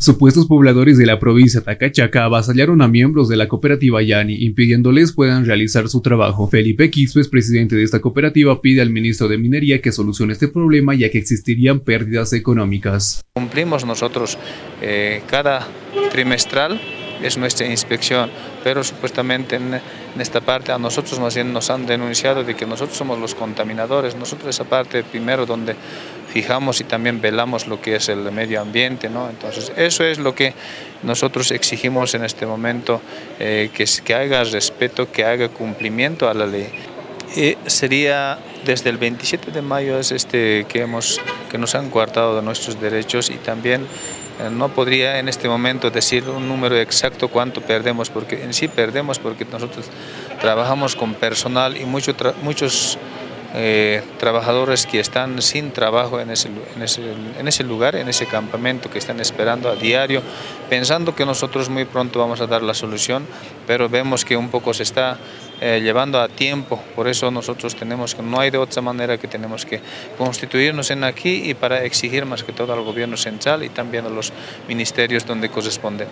Supuestos pobladores de la provincia Tacachaca avasallaron a miembros de la cooperativa Yani, impidiéndoles puedan realizar su trabajo. Felipe Quispe, presidente de esta cooperativa, pide al ministro de Minería que solucione este problema ya que existirían pérdidas económicas. Cumplimos nosotros eh, cada trimestral es nuestra inspección, pero supuestamente en, esta parte a nosotros más bien nos han denunciado de que nosotros somos los contaminadores, nosotros esa parte primero donde fijamos y también velamos lo que es el medio ambiente, ¿no? entonces eso es lo que nosotros exigimos en este momento, eh, que, que haga respeto, que haga cumplimiento a la ley. Y sería desde el 27 de mayo es este que, hemos, que nos han coartado de nuestros derechos y también no podría en este momento decir un número exacto cuánto perdemos, porque en sí perdemos porque nosotros trabajamos con personal y mucho muchos eh, trabajadores que están sin trabajo en, ese, en ese lugar, en ese campamento, que están esperando a diario, pensando que nosotros muy pronto vamos a dar la solución, pero vemos que un poco se está eh, llevando a tiempo, por eso nosotros tenemos que, no hay de otra manera que tenemos que constituirnos en aquí y para exigir más que todo al gobierno central y también a los ministerios donde corresponde.